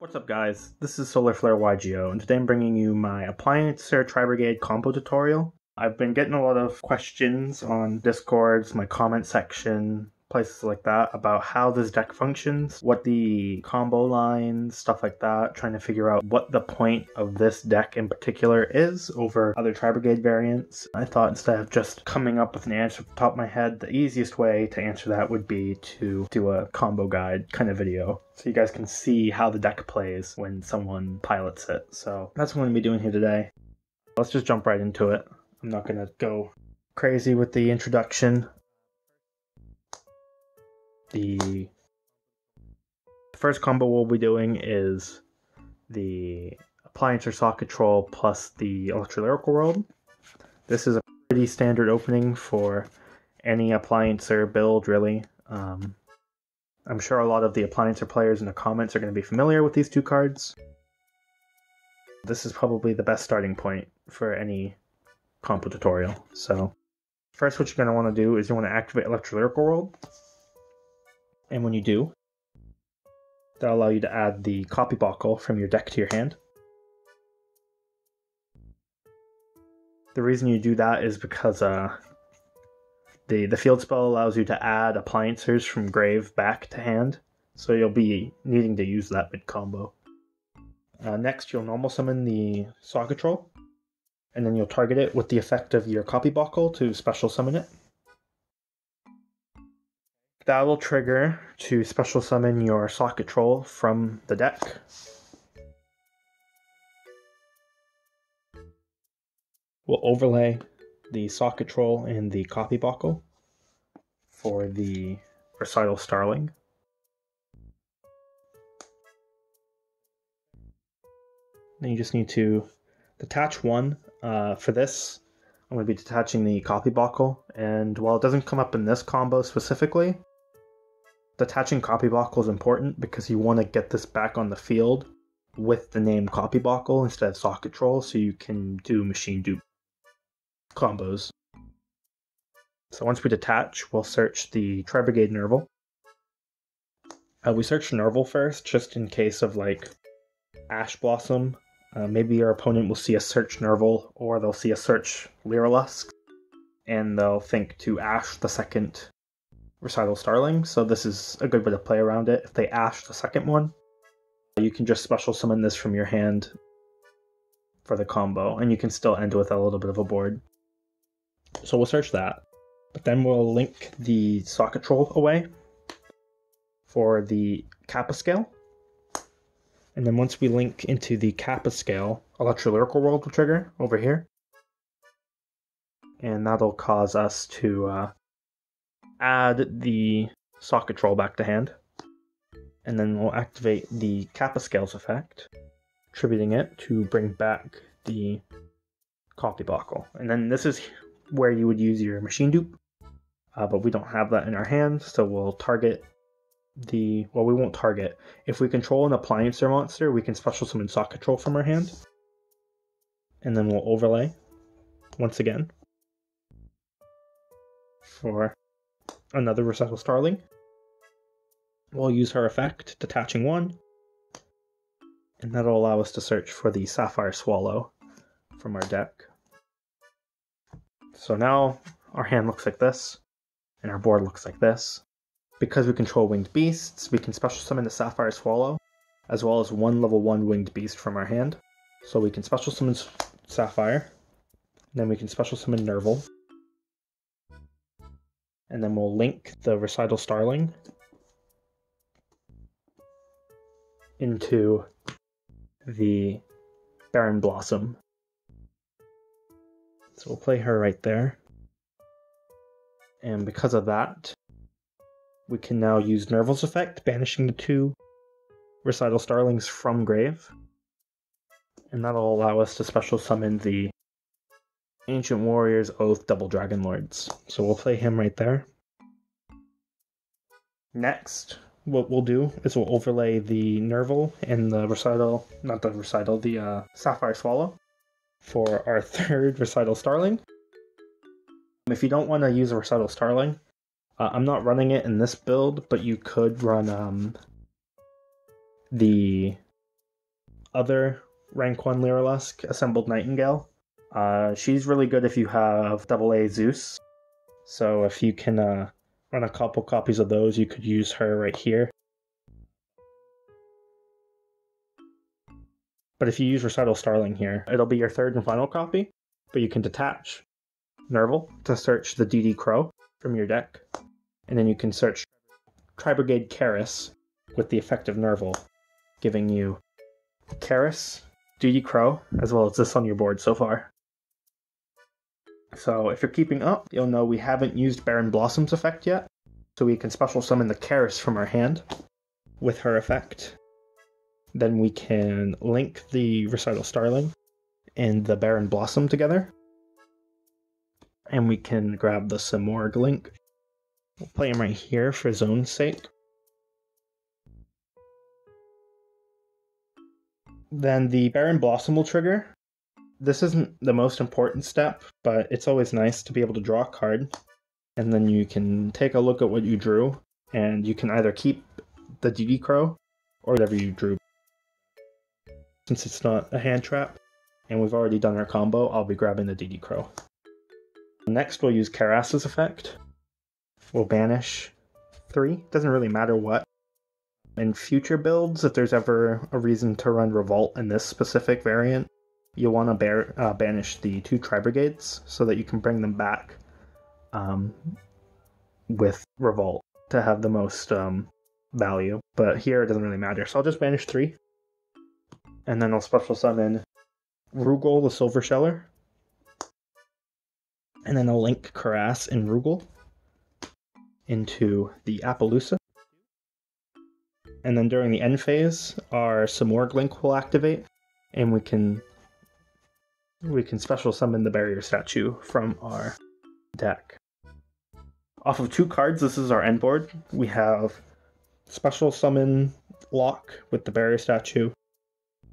What's up guys, this is Solar Flare YGO and today I'm bringing you my Appliancer Tri-Brigade combo tutorial. I've been getting a lot of questions on Discords, my comment section, places like that about how this deck functions, what the combo lines, stuff like that, trying to figure out what the point of this deck in particular is over other Tri-Brigade variants. I thought instead of just coming up with an answer off the top of my head, the easiest way to answer that would be to do a combo guide kind of video so you guys can see how the deck plays when someone pilots it. So that's what I'm going to be doing here today. Let's just jump right into it. I'm not going to go crazy with the introduction the first combo we'll be doing is the Appliancer Socketroll plus the Electrolyrical World. This is a pretty standard opening for any Appliancer build, really. Um, I'm sure a lot of the Appliancer players in the comments are going to be familiar with these two cards. This is probably the best starting point for any combo tutorial. So, first what you're going to want to do is you want to activate Electrolyrical World. And when you do, that'll allow you to add the Copybokkle from your deck to your hand. The reason you do that is because uh, the, the field spell allows you to add appliances from grave back to hand, so you'll be needing to use that mid combo. Uh, next, you'll normal summon the Socketroll, and then you'll target it with the effect of your Copybokkle to special summon it. That will trigger to special summon your Socketroll from the deck. We'll overlay the Socketroll and the Copybokkle for the recital starling. Then you just need to detach one. Uh, for this, I'm going to be detaching the Copybokkle, and while it doesn't come up in this combo specifically, Detaching Copybokkle is important because you want to get this back on the field with the name Copybokkle instead of Socketroll so you can do machine dupe combos. So once we detach, we'll search the Tri-Brigade Nervall. Uh, we search Nervall first, just in case of like Ash Blossom. Uh, maybe your opponent will see a search Nervall, or they'll see a search Lyrilusc, and they'll think to Ash the second Recital Starling, so this is a good way to play around it. If they ash the second one, you can just special summon this from your hand for the combo, and you can still end with a little bit of a board. So we'll search that, but then we'll link the Socketroll away for the Kappa scale. And then once we link into the Kappa scale, Electrolyrical World will trigger over here. And that'll cause us to uh, add the Socketroll back to hand. And then we'll activate the Kappa Scales effect, attributing it to bring back the Copybokkle. And then this is where you would use your machine dupe, uh, but we don't have that in our hand, so we'll target the well we won't target if we control an appliancer monster we can special summon Socketroll from our hand and then we'll overlay once again for another Recital Starling. We'll use her effect, detaching one, and that'll allow us to search for the Sapphire Swallow from our deck. So now our hand looks like this, and our board looks like this. Because we control winged beasts, we can special summon the Sapphire Swallow, as well as one level 1 winged beast from our hand. So we can special summon Sapphire, then we can special summon Nervall, and then we'll link the recital starling into the Barren Blossom. So we'll play her right there. And because of that, we can now use Nervall's effect, banishing the two recital starlings from grave. And that'll allow us to special summon the Ancient Warriors Oath Double Dragon Lords. So we'll play him right there. Next, what we'll do is we'll overlay the Nervall and the Recital, not the Recital, the uh, Sapphire Swallow for our third Recital Starling. If you don't want to use a Recital Starling, uh, I'm not running it in this build, but you could run um, the other rank 1 Lyrilusc, Assembled Nightingale. Uh, she's really good if you have double A Zeus. So if you can uh, run a couple copies of those, you could use her right here. But if you use Recital Starling here, it'll be your third and final copy, but you can detach Nervall to search the DD Crow from your deck, and then you can search Tri-Brigade Kerass with the effect of Nervall, giving you Kerass, DD Crow, as well as this on your board so far. So if you're keeping up, you'll know we haven't used Barren Blossom's effect yet, so we can special summon the Kerass from our hand with her effect. Then we can link the Recital Starling and the Barren Blossom together. And we can grab the Simorgh link. We'll play him right here for zone's sake. Then the Barren Blossom will trigger. This isn't the most important step, but it's always nice to be able to draw a card. And then you can take a look at what you drew, and you can either keep the DD Crow or whatever you drew since it's not a hand trap, and we've already done our combo, I'll be grabbing the DD Crow. Next, we'll use Kerass's effect. We'll banish three, doesn't really matter what. In future builds, if there's ever a reason to run Revolt in this specific variant, you'll want to bear, uh, banish the two Tri-Brigades so that you can bring them back um, with Revolt to have the most um, value. But here it doesn't really matter, so I'll just banish three and then I'll special summon Rugal the Silver Sheller. And then I'll link Kerass and Rugal into the Apollousa. And then during the end phase, our Simorgh link will activate, and we can we can special summon the barrier statue from our deck. Off of two cards, this is our end board. We have special summon lock with the barrier statue,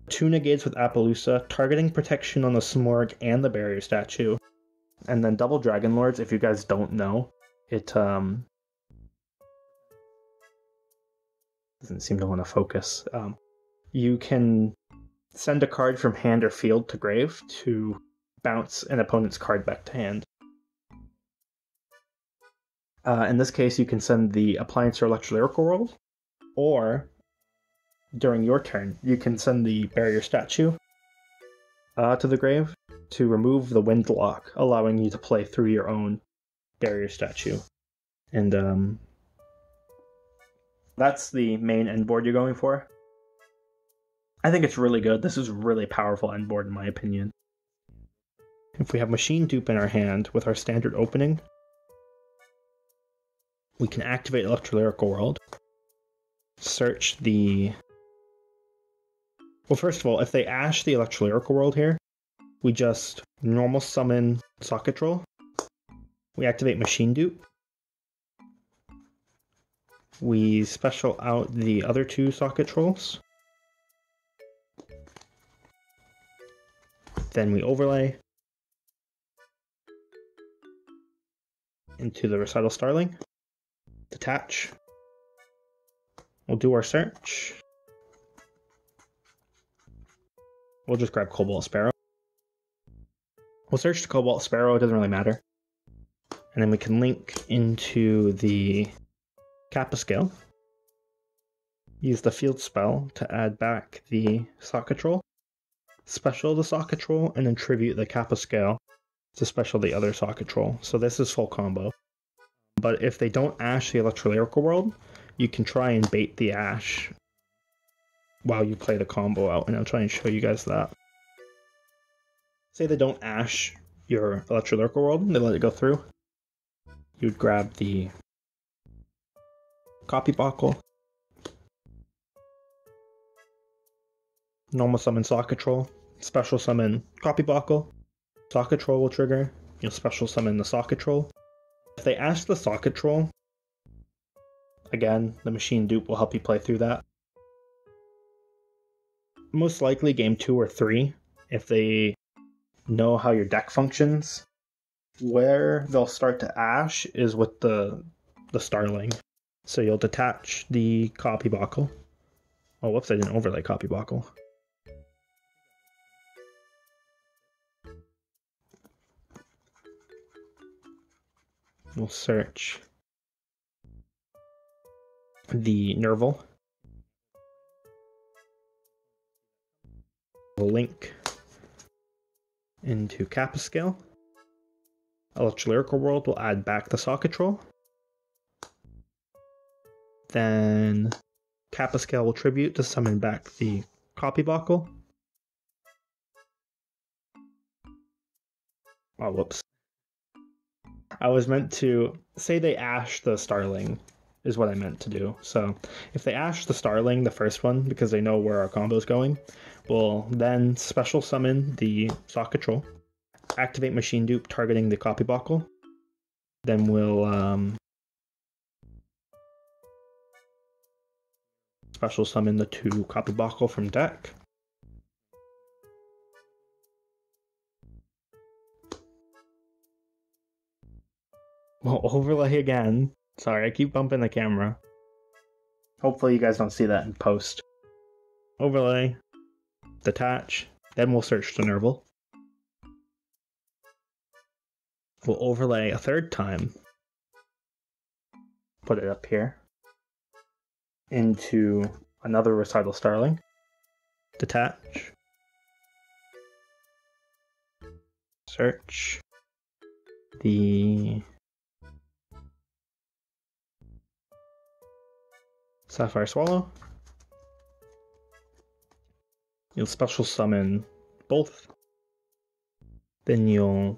Two negates with Apollousa, targeting protection on the Simorgh and the barrier statue. And then double Dragon Lords, if you guys don't know, it um doesn't seem to want to focus. Um, you can send a card from hand or field to grave to bounce an opponent's card back to hand. Uh, in this case, you can send the Appliancer Electrolyrical World, or during your turn, you can send the barrier statue uh, to the grave to remove the wind lock, allowing you to play through your own barrier statue. And um, that's the main end board you're going for. I think it's really good. This is really powerful end board in my opinion. If we have machine dupe in our hand with our standard opening, we can activate Electrolyrical World, search the well, first of all, if they ash the Electrolyrical World here, we just normal summon Socketroll, We activate Machine Dupe. We special out the other two Socket Trolls. Then we overlay into the Recital Starling. Detach. We'll do our search. We'll just grab Cobalt Sparrow. We'll search the Cobalt Sparrow, it doesn't really matter. And then we can link into the Kappa Scale. Use the field spell to add back the Socketroll. Special the Socketroll, and then tribute the Kappa Scale to special the other Socketroll. So this is full combo. But if they don't ash the Electrolyrical World, you can try and bait the ash while you play the combo out, and I'll try and show you guys that. Say they don't ash your Electrolyrical World, they let it go through. You'd grab the Copybokkle, normal summon Socketroll, special summon Copybokkle, Socket Troll will trigger, you'll special summon the Socketroll. If they ash the Socketroll, again, the machine dupe will help you play through that most likely game two or three if they know how your deck functions. Where they'll start to ash is with the the Starling. So you'll detach the Copybokkle. Oh, whoops! I didn't overlay Copybokkle. We'll search the Nervall. We'll link into Kappa Scale. Electrolyrical World will add back the Socketroll. Then Kappa Scale will tribute to summon back the Copybokkle. Oh, whoops. I was meant to say they ash the Starling, is what I meant to do. So if they ash the Starling, the first one, because they know where our combo's going, we'll then special summon the Socketroll, activate Machine Dupe targeting the Copybokkle. Then we'll um, special summon the two Copybokkle from deck. We'll overlay again. Sorry, I keep bumping the camera. Hopefully you guys don't see that in post. Overlay, detach, then we'll search the Nervall. We'll overlay a third time. Put it up here. Into another recital starling. Detach. Search. The Sapphire Swallow. You'll special summon both. Then you'll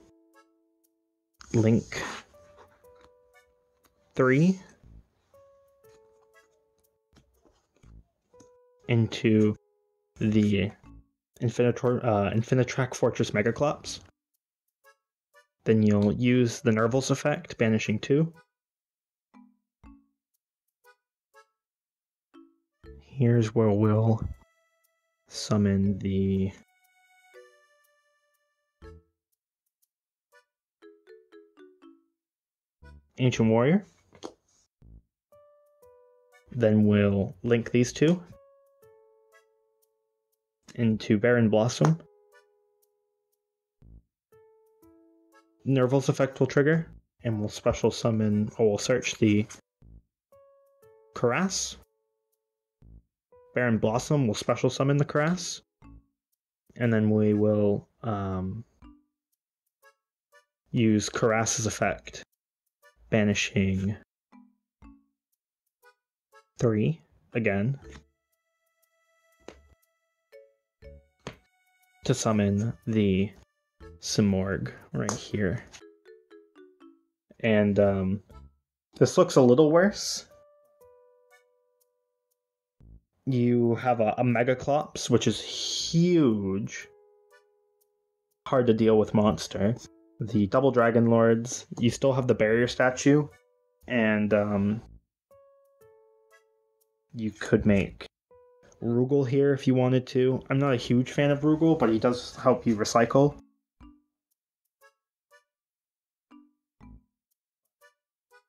link three into the Infinitor, uh, Infinitrack Fortress Megaclops. Then you'll use the Nervals effect, banishing two. Here's where we'll summon the Ancient Warrior. Then we'll link these two into Barren Blossom. Nervall's effect will trigger, and we'll special summon, or we'll search the Kerass. Barren Blossom will special summon the Kerass. And then we will um, use Kerass's effect, banishing three again to summon the Simorgh right here. And um, this looks a little worse you have a, a Megaclops, which is huge. Hard to deal with monster. The Double Dragon Lords, you still have the Barrier Statue, and um, you could make Rugal here if you wanted to. I'm not a huge fan of Rugal, but he does help you recycle.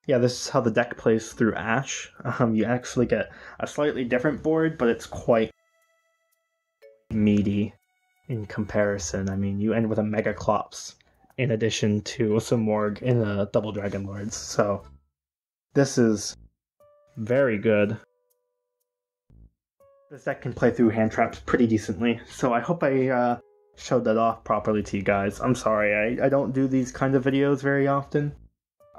Yeah, this is how the deck plays through Ash. Um, you actually get a slightly different board, but it's quite meaty in comparison. I mean, you end with a Megaclops in addition to Simorgh in a Double Dragon Lords, so this is very good. This deck can play through hand traps pretty decently, so I hope I uh, showed that off properly to you guys. I'm sorry, I, I don't do these kind of videos very often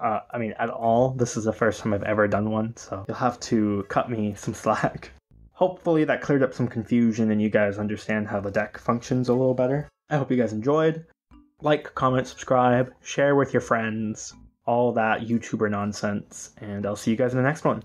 uh, I mean, at all. This is the first time I've ever done one, so you'll have to cut me some slack. Hopefully, that cleared up some confusion and you guys understand how the deck functions a little better. I hope you guys enjoyed. Like, comment, subscribe, share with your friends, all that YouTuber nonsense, and I'll see you guys in the next one.